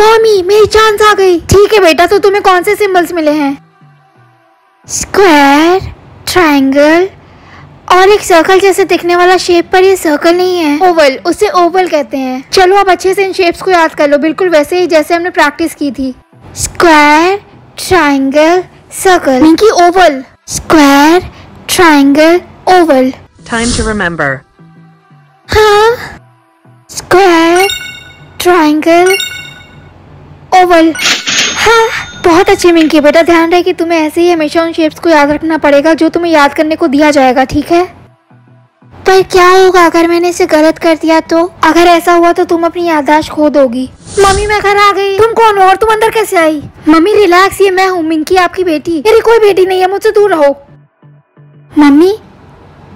Mummy मेरी chance आ गई। ठीक है बेटा तो तुम्हें कौन से सिंबल्स मिले हैं? स्क्वायर ट्रायंगल और एक सर्कल जैसे दिखने वाला शेप पर ये सर्कल नहीं है। ओवल उसे ओवल कहते हैं। चलो अब अच्छे से इन शेप्स को याद कर लो। बिल्कुल वैसे ही जैसे हमने प्रैक्टिस की थी। Square triangle circle Minky oval square triangle oval Time to remember. हाँ। स्क्वायर ट्रायंगल ओवल हाँ बहुत अच्छे मिंकी बेटा। ध्यान रहे कि तुम्हें ऐसे ही हमेशा उन शेप्स को याद रखना पड़ेगा, जो तुम्हें याद करने को दिया जाएगा, ठीक है? पर क्या होगा? अगर मैंने इसे गलत कर दिया तो? अगर ऐसा हुआ तो तुम अपनी याददाश्त खो दोगी। मम्मी, मैं घर आ गई। तुम कौन हो और तुम अंदर कैसे आई? मम्मी रिलैक्स ये मैं हूँ मिंकी आपकी बेटी। मेरी कोई बेटी नहीं है, मुझसे दूर रहो। मम्मी,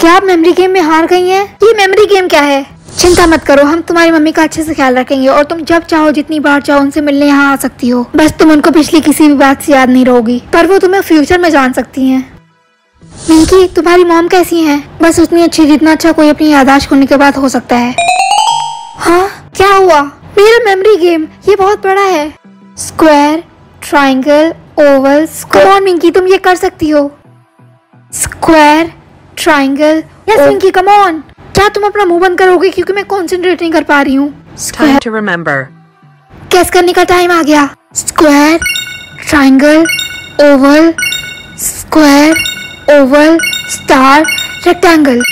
क्या आप मेमोरी गेम में हार गई हैं? ये मेमोरी गेम क्या है? चिंता मत करो हम तुम्हारी मम्मी का अच्छे से ख्याल रखेंगे और तुम जब चाहो जितनी बार चाहो उनसे मिलने यहाँ आ सकती हो। बस तुम उनको पिछली किसी भी बात से याद नहीं रहोगी पर वो तुम्हें फ्यूचर में जान सकती हैं। मिंकी तुम्हारी मॉम कैसी हैं? बस उतनी अच्छी जितना अच्छा कोई अपनी यादाश्त खोने के बाद हो सकता है। हाँ क्या हुआ? मेरा मेमोरी गेम ये बहुत बड़ा है। Square triangle oval square Minky तुम ये कर सकती हो। Square triangle yes Minky come on क्या तुम अपना मुँह बंद करोगे क्योंकि मैं कॉन्सेंट्रेट नहीं कर पा रही हूँ. कैस करने का टाइम आ गया. Square triangle oval square oval star rectangle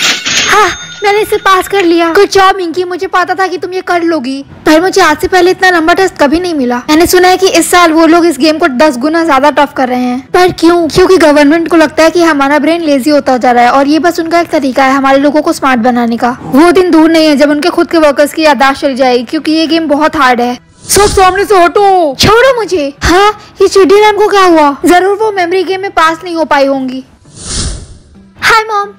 हाँ मैंने इसे पास कर लिया। Good job, Minky. मुझे पता था कि तुम ये कर लोगी। पर मुझे आज से पहले इतना लंबा टेस्ट कभी नहीं मिला। मैंने सुना है कि इस साल वो लोग इस गेम को दस गुना ज़्यादा टफ कर रहे हैं। पर क्यों? क्योंकि गवर्नमेंट को लगता है कि हमारा ब्रेन लेजी होता जा रहा है और ये बस उनका एक तरीका है हमारे लोगों को स्मार्ट बनाने का। वो दिन दूर नहीं है जब उनके खुद के वर्कर्स की यादाश्त चली जाएगी, क्योंकि ये गेम बहुत हार्ड है। सब सामने से हटो। छोड़ो मुझे। हाँ ये चिड्डी रैम को क्या हुआ? ज़रूर वो मेमोरी गेम में पास नहीं हो पाई होंगी। हाय मॉम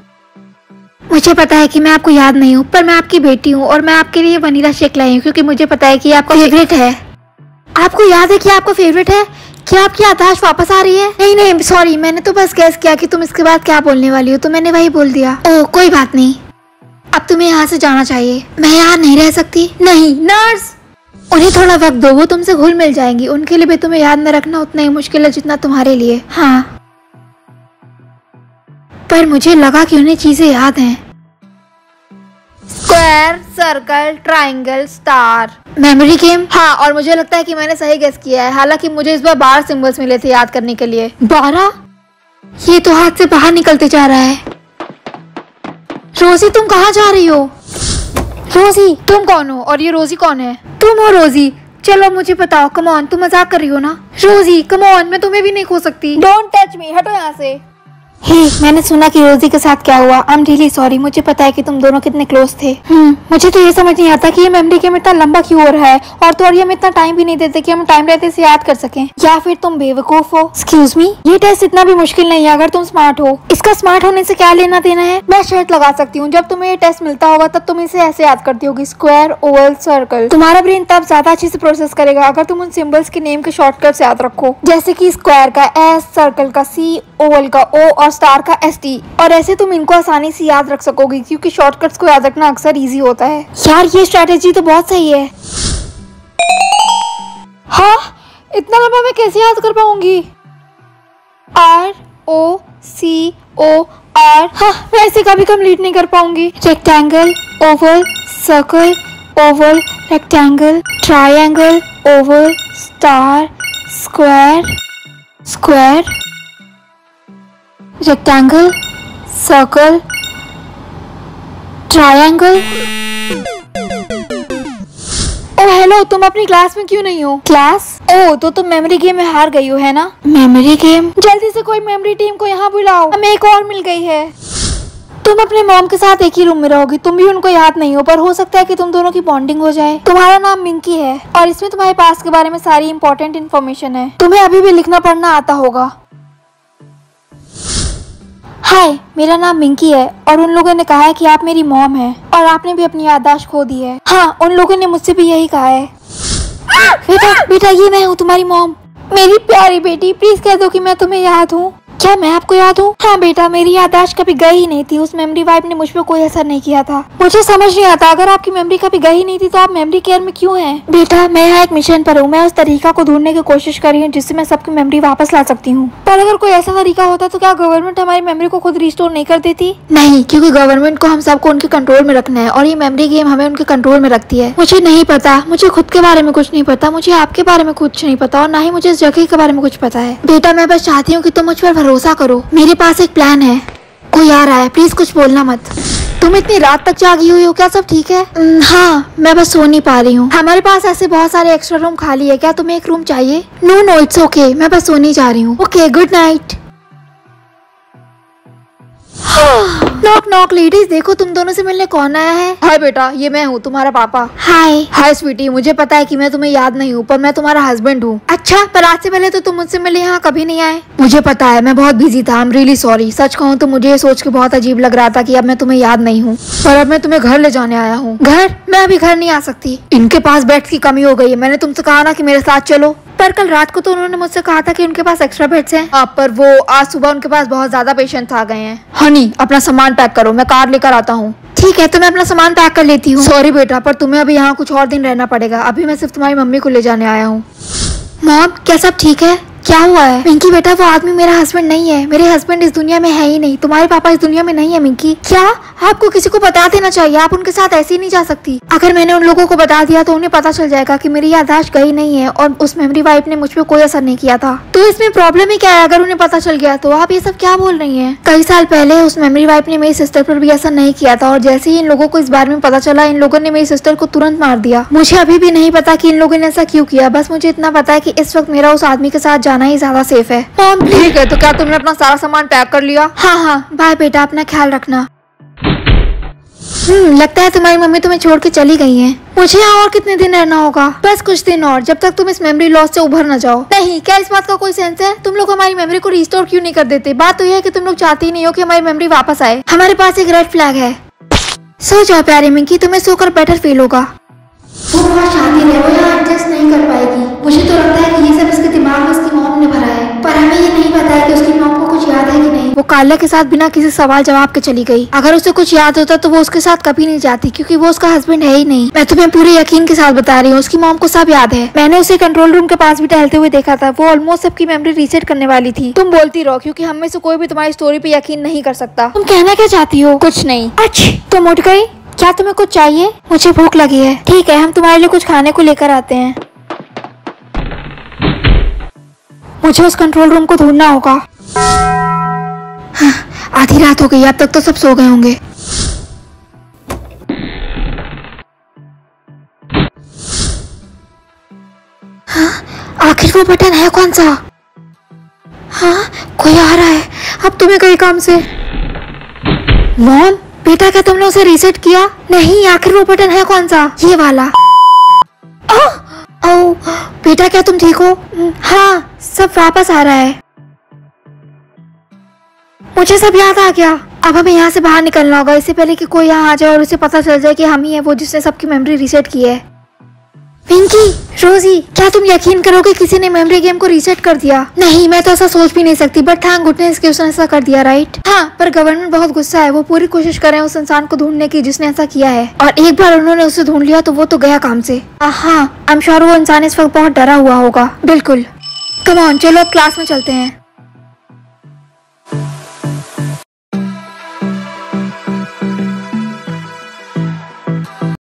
मुझे पता है कि मैं आपको याद नहीं हूँ पर मैं आपकी बेटी हूँ और मैं आपके लिए वनीला शेक लाई हूँ क्योंकि मुझे पता है कि आपका फेवरेट है। आपको याद है कि आपका फेवरेट है? क्या आपकी यादाश्त वापस आ रही है? नहीं नहीं सॉरी मैंने तो बस गैस किया कि तुम इसके बाद क्या बोलने वाली हो तो मैंने वही बोल दिया। ओह कोई बात नहीं। अब तुम्हें यहाँ से जाना चाहिए। मैं यहाँ नहीं रह सकती। नहीं नर्स उन्हें थोड़ा वक्त दो वो तुमसे घुल मिल जाएँगी। उनके लिए भी तुम्हें याद न रखना उतना ही मुश्किल है जितना तुम्हारे लिए। हाँ। पर मुझे लगा कि उन्हें चीज़ें याद हैं। Square circle triangle star memory game हाँ और मुझे लगता है कि मैंने सही गेस किया है। हालाँकि मुझे इस बार बारह सिंबल्स मिले थे याद करने के लिए। बारह? ये तो हाथ से बाहर निकलते जा रहा है। रोजी तुम कहाँ जा रही हो? रोजी तुम कौन हो? और ये रोजी कौन है? तुम हो रोजी। चलो मुझे बताओ कमॉन तुम मज़ाक कर रही हो ना? रोजी कमॉन मैं तुम्हें भी नहीं खो सकती। डोंट टच मी हटो यहाँ से। हे मैंने सुना कि रोजी के साथ क्या हुआ। आई एम रियली सॉरी मुझे पता है कि तुम दोनों कितने क्लोज थे। हम्म। मुझे तो ये समझ नहीं आता कि ये मेमोरी गेम इतना लंबा क्यों हो रहा है और तो और ये हमें इतना टाइम भी नहीं देते कि हम टाइम रहते इसे याद कर सकें। या फिर तुम बेवकूफ़ हो। एक्सक्यूज मी ये टेस्ट इतना भी मुश्किल नहीं है अगर तुम स्मार्ट हो। इसका स्मार्ट होने से क्या लेना देना है? मैं शर्त लगा सकती हूँ। जब तुम्हें ये टेस्ट मिलता होगा तब तुम इसे ऐसे याद करती होगी। स्क्वायर ओवल सर्कल तुम्हारा ब्रेन तब ज़्यादा अच्छे से प्रोसेस करेगा अगर तुम उन सिम्बल्स के नेम के शॉर्टकट याद रखो। जैसे की स्क्वायर का एस सर्कल का सी ओवल का ओ और स्टार का एस टी और ऐसे तुम इनको आसानी से याद रख सकोगी क्योंकि शॉर्टकट्स को याद रखना अक्सर इजी होता है। यार ये स्ट्रेटेजी तो बहुत सही है। हाँ इतना लंबा मैं कैसे याद कर पाऊँगी? आर ओ सी ओ आर हाँ मैं ऐसे कभी कंप्लीट नहीं कर पाऊँगी। Rectangle oval circle oval rectangle triangle oval star square square rectangle circle triangle oh hello तुम अपनी क्लास में क्यों नहीं हो? क्लास ओ तो तुम मेमोरी गेम में हार गई हो है ना? मेमोरी गेम जल्दी से कोई मेमोरी टीम को यहाँ बुलाओ। हमें एक और मिल गई है। तुम अपने मॉम के साथ एक ही रूम में रहोगी तुम भी उनको याद नहीं हो पर हो सकता है कि तुम दोनों की बॉन्डिंग हो जाए। तुम्हारा नाम मिंकी है और इसमें तुम्हारे पास के बारे में सारी इंपॉर्टेंट इन्फॉर्मेशन है। तुम्हें अभी भी लिखना पढ़ना आता होगा। हाय मेरा नाम मिंकी है और उन लोगों ने कहा है कि आप मेरी मॉम हैं और आपने भी अपनी याददाश्त खो दी है। हाँ उन लोगों ने मुझसे भी यही कहा है। बेटा बेटा ये मैं हूँ तुम्हारी मॉम। मेरी प्यारी बेटी प्लीज़ कह दो कि मैं तुम्हें याद हूँ। क्या मैं आपको याद हूँ? हाँ बेटा, मेरी यादाश्त कभी गई ही नहीं थी। उस मेमोरी वाइप ने मुझ पर कोई असर नहीं किया था। मुझे समझ नहीं आता, अगर आपकी मेमोरी कभी गई नहीं थी तो आप मेमोरी केयर में क्यों हैं? बेटा, मैं यहाँ एक मिशन पर हूँ। मैं उस तरीका को ढूँढने की कोशिश कर रही हूँ, जिससे मैं सबकी मेमोरी वापस ला सकती हूँ। पर अगर कोई ऐसा तरीका होता तो क्या गवर्नमेंट हमारी मेमोरी को खुद रिस्टोर नहीं कर देती? नहीं, क्यूँकी गवर्नमेंट को हम सबको उनके कंट्रोल में रखना है, और ये मेमोरी गेम हमें उनके कंट्रोल में रखती है। मुझे नहीं पता, मुझे खुद के बारे में कुछ नहीं पता, मुझे आपके बारे में कुछ नहीं पता, और ना ही मुझे इस जगह के बारे में कुछ पता है। बेटा, मैं बस चाहती हूँ की तुम मुझ पर भरोसा करो। मेरे पास एक प्लान है। कोई आ रहा है प्लीज़ कुछ बोलना मत। तुम इतनी रात तक जागी हुई हो क्या सब ठीक है? "हम्म, हाँ मैं बस सो नहीं पा रही हूँ। हमारे पास ऐसे बहुत सारे एक्स्ट्रा रूम खाली है क्या तुम्हें एक रूम चाहिए? नो नो इट्स ओके मैं बस सोने जा रही हूँ। Okay good night knock knock ladies देखो तुम दोनों से मिलने कौन आया है? हाय बेटा ये मैं हूँ तुम्हारा पापा। हाय। हाय स्वीटी मुझे पता है कि मैं तुम्हें याद नहीं हूँ पर मैं तुम्हारा हस्बैंड हूँ। अच्छा पर आज से पहले तो तुम मुझसे मिले यहाँ कभी नहीं आए? मुझे पता है मैं बहुत बिज़ी था आई एम रियली सॉरी सच कहूँ तो मुझे ये सोच के बहुत अजीब लग रहा था की अब मैं तुम्हें याद नहीं हूँ पर अब मैं तुम्हें घर ले जाने आया हूँ। घर? मैं अभी घर नहीं आ सकती। इनके पास बेड्स की कमी हो गई है। मैंने तुमसे कहा ना की मेरे साथ चलो। पर कल रात को तो उन्होंने मुझसे कहा था कि उनके पास एक्स्ट्रा बेड्स हैं। हाँ, पर वो आज सुबह उनके पास बहुत ज़्यादा पेशेंट आ गए हैं। हनी अपना सामान पैक करो मैं कार लेकर आता हूँ। ठीक है तो मैं अपना सामान पैक कर लेती हूँ। सॉरी बेटा पर तुम्हें अभी यहाँ कुछ और दिन रहना पड़ेगा। अभी मैं सिर्फ़ तुम्हारी मम्मी को ले जाने आया हूँ। मॉम क्या सब ठीक है? क्या हुआ है? मिंकी बेटा, वो आदमी मेरा हस्बैंड नहीं है। मेरे हस्बैंड इस दुनिया में है ही नहीं। तुम्हारे पापा इस दुनिया में नहीं है, मिंकी। क्या? आपको किसी को बता देना चाहिए। आप उनके साथ ऐसे ही नहीं जा सकती। अगर मैंने उन लोगों को बता दिया तो उन्हें पता चल जाएगा कि मेरी यादाश्त गई नहीं है और उस मेमोरी वाइप ने मुझ पर कोई असर नहीं किया था। तो इसमें प्रॉब्लम ही क्या है? अगर उन्हें पता चल गया तो आप ये सब क्या बोल रही है? कई साल पहले उस मेमोरी वाइप ने मेरी सिस्टर पर भी असर नहीं किया था और जैसे ही इन लोगों को इस बारे में पता चला, इन लोगों ने मेरी सिस्टर को तुरंत मार दिया। मुझे अभी भी नहीं पता कि इन लोगों ने ऐसा क्यों किया। बस मुझे इतना पता है कि इस वक्त मेरा उस आदमी के साथ जाना ही ज़्यादा सेफ़ है। मॉम ठीक है तो क्या तुमने अपना सारा सामान पैक कर लिया? हाँ हाँ। बाय बेटा अपना ख्याल रखना। हम्म लगता है तुम्हारी मम्मी तुम्हें छोड़ के चली गई है। मुझे यहाँ और कितने दिन रहना होगा? बस कुछ दिन और जब तक तुम इस मेमोरी लॉस से उभर न जाओ। नहीं क्या इस बात का कोई सेंस है? तुम लोग हमारी मेमोरी को रिस्टोर क्यों नहीं कर देते? बात तो यह है कि तुम लोग चाहते ही नहीं हो कि हमारी मेमोरी वापस आए। हमारे पास एक रेड फ्लैग है। सो जाओ प्यारे मिंकी तुम्हें सोकर बेटर फील होगा। वो बहुत शातिर है वो यहाँ एडजस्ट नहीं कर पाएगी। मुझे तो लगता है कि ये सब इसके दिमाग में उसकी मॉम ने भरा है पर हमें ये नहीं पता है कि उसकी मॉम को कुछ याद है कि नहीं वो काल्या के साथ बिना किसी सवाल जवाब के चली गई। अगर उसे कुछ याद होता तो वो उसके साथ कभी नहीं जाती, क्योंकि वो उसका हस्बैंड है ही नहीं। मैं तुम्हें पूरे यकीन के साथ बता रही हूँ, उसकी मॉम को सब याद है। मैंने उसे कंट्रोल रूम के पास भी टहलते हुए देखा था, वो ऑलमोस्ट सबकी मेमोरी रीसेट करने वाली थी। तुम बोलती रहो, क्योंकि हम में से कोई भी तुम्हारी स्टोरी पे यकीन नहीं कर सकता। तुम कहना क्या चाहती हो? कुछ नहीं। अच्छा तुम उठ गई? क्या तुम्हें कुछ चाहिए? मुझे भूख लगी है। ठीक है, हम तुम्हारे लिए कुछ खाने को लेकर आते हैं। मुझे उस कंट्रोल रूम को ढूंढना होगा। हाँ, आधी रात हो गई अब तक तो सब सो गए होंगे। हाँ, आखिर वो बटन है कौन सा? हाँ कोई आ रहा है अब तुम्हें कई काम से। मॉम बेटा क्या तुमने उसे रीसेट किया? नहीं आखिर वो बटन है कौन सा? ये वाला। आह! ओ बेटा क्या तुम ठीक हो? हाँ सब वापस आ रहा है। मुझे सब याद आ गया। अब हमें यहाँ से बाहर निकलना होगा। इससे पहले कि कोई यहाँ आ जाए और उसे पता चल जाए कि हम ही है वो जिसने सबकी मेमोरी रीसेट की है। पिंकी, रोजी, क्या तुम यकीन करोगे किसी ने मेमोरी गेम को रीसेट कर दिया? नहीं, मैं तो ऐसा सोच भी नहीं सकती बट थैंक गुडनेस कि उसने ऐसा कर दिया राइट हाँ पर गवर्नमेंट बहुत गुस्सा है। वो पूरी कोशिश कर रहे हैं उस इंसान को ढूँढने की जिसने ऐसा किया है। और एक बार उन्होंने उसे ढूंढ लिया तो वो तो गया काम से। हाँ आई एम श्योर वो इंसान इस वक्त बहुत डरा हुआ होगा। बिल्कुल। कम ऑन चलो अब क्लास में चलते हैं।